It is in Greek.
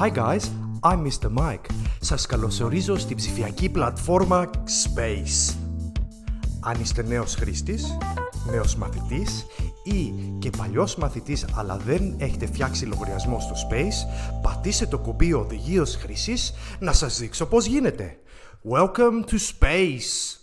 Hi guys, I'm Mr. Mike. Σας καλωσορίζω στην ψηφιακή πλατφόρμα Space. Αν είστε νέος χρήστης, νέος μαθητής ή και παλιός μαθητής αλλά δεν έχετε φτιάξει λογαριασμό στο Space, πατήστε το κουμπί οδηγίως χρήσης να σας δείξω πώς γίνεται. Welcome to Space!